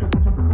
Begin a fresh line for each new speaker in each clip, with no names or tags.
Thank you.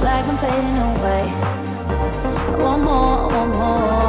like I'm fading away. I want more,
I want more.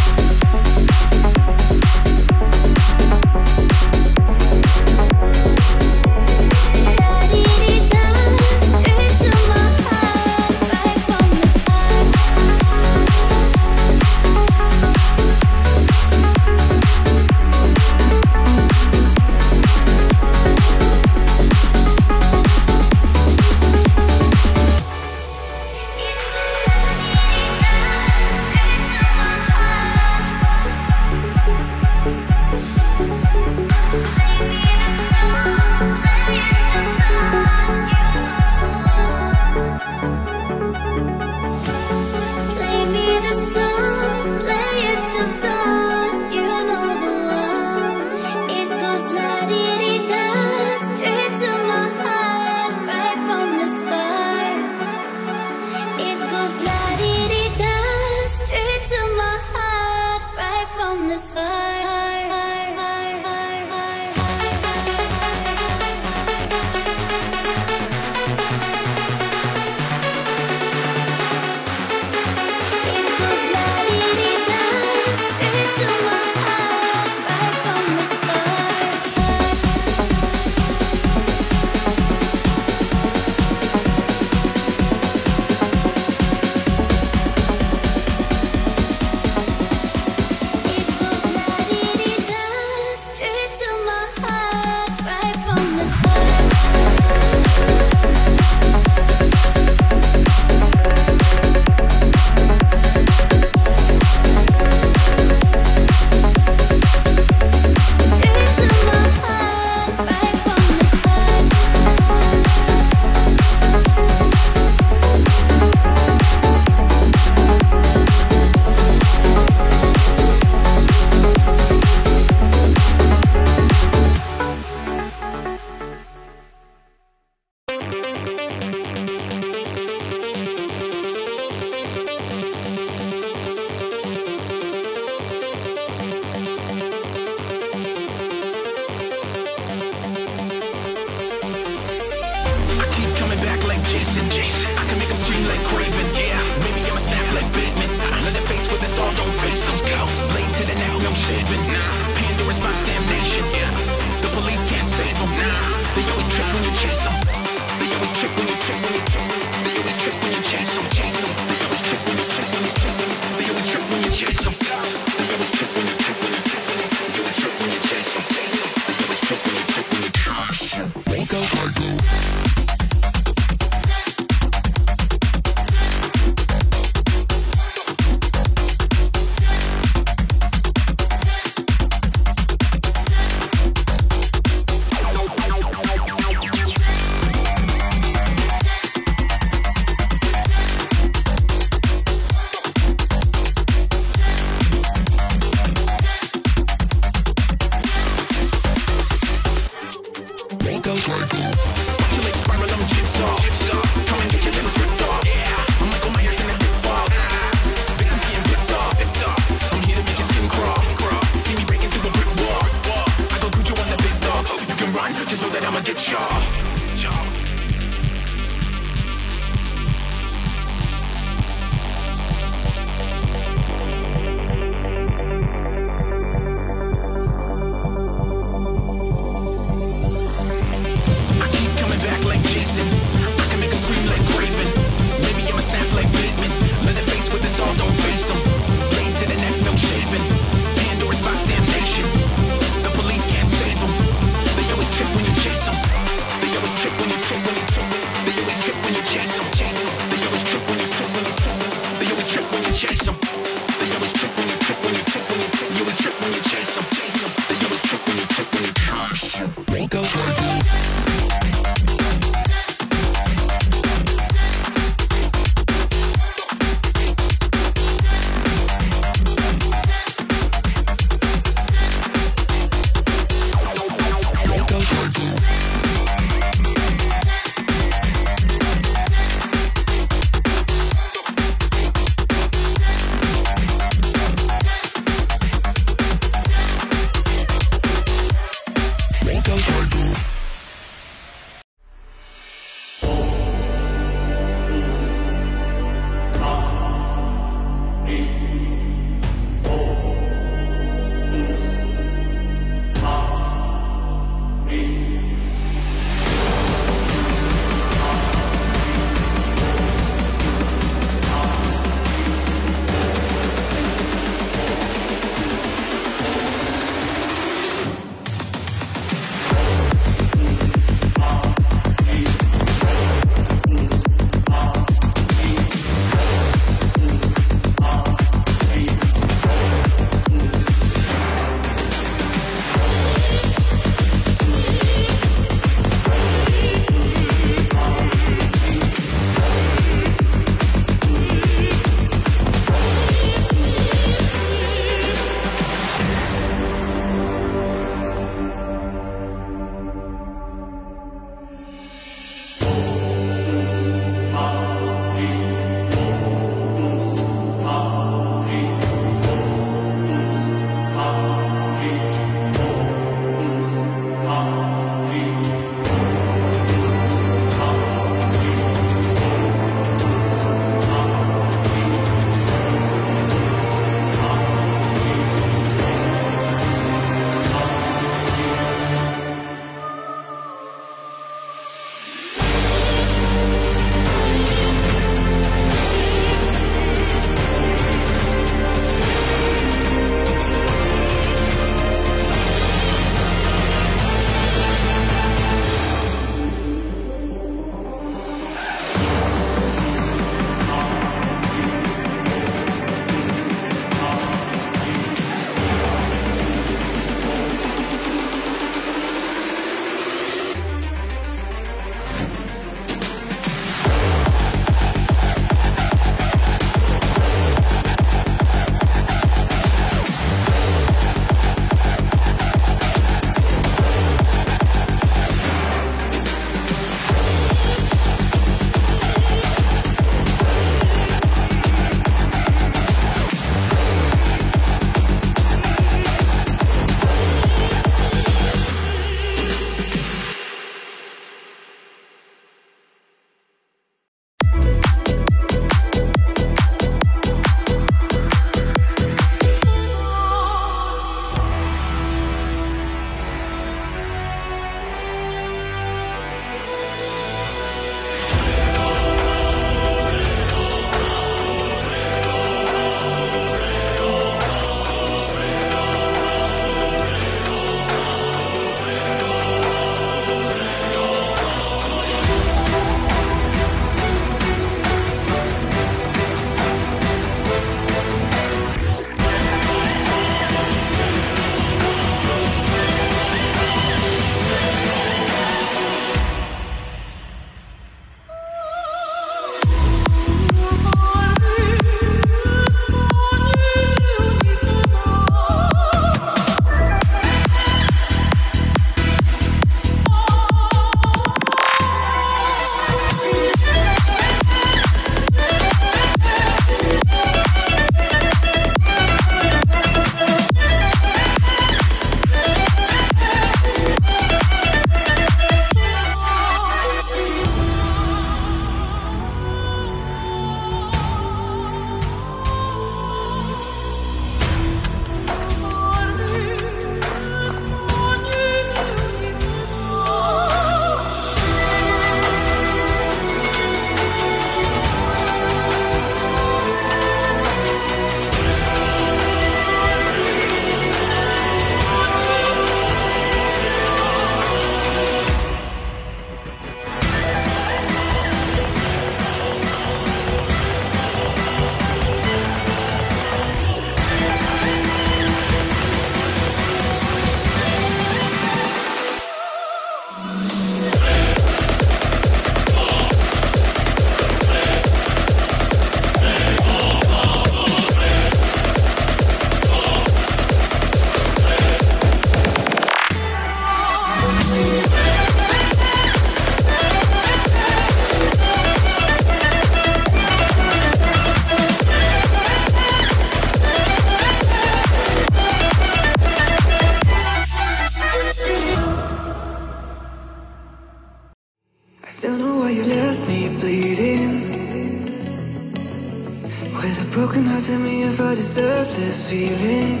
broken heart, tell me if I deserve this feeling.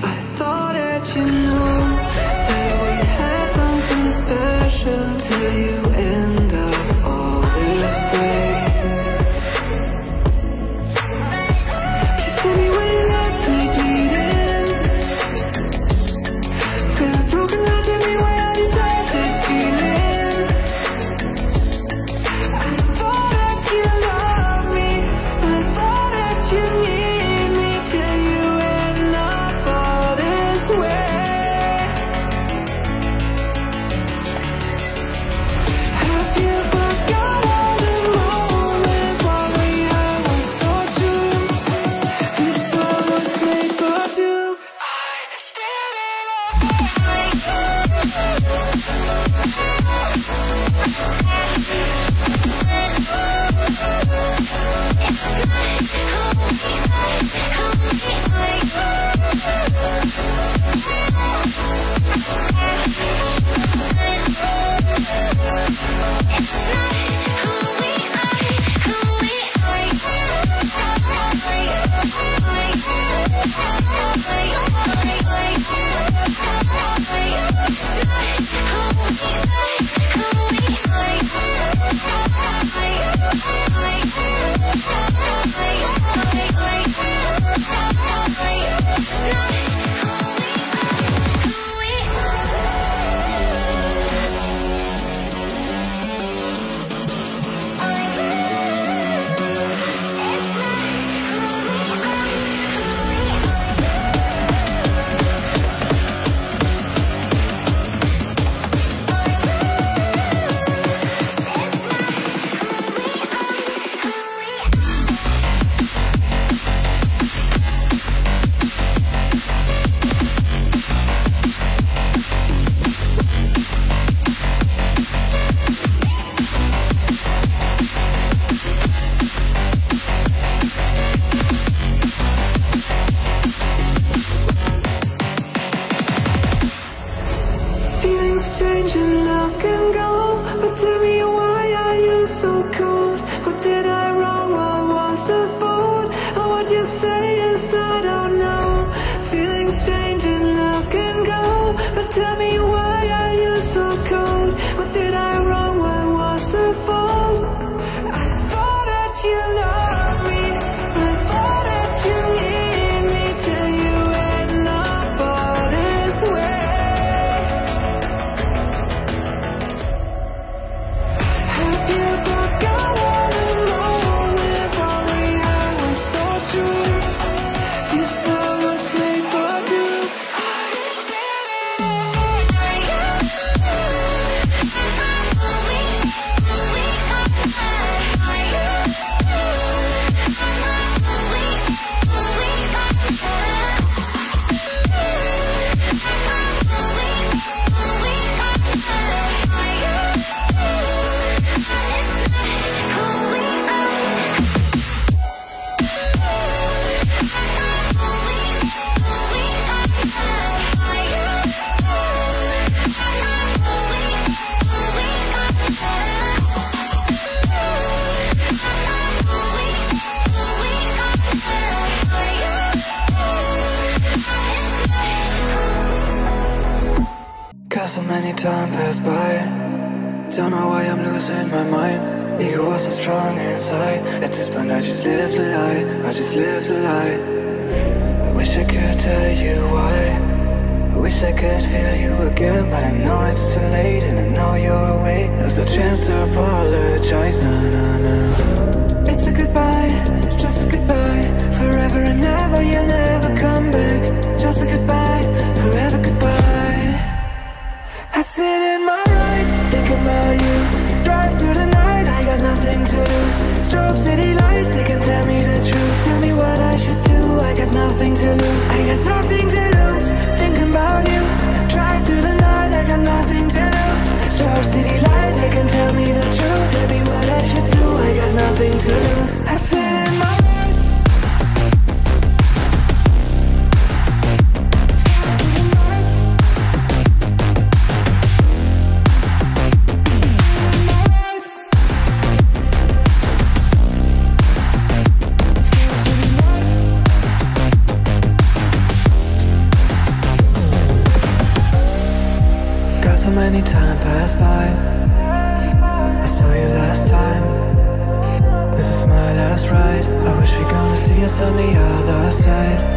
I thought that you knew That we had something special till you and It's not who It's not but I know it's too late and I know you're away There's a chance to apologize, It's a goodbye, just a goodbye. Forever and ever, you're never on the other side.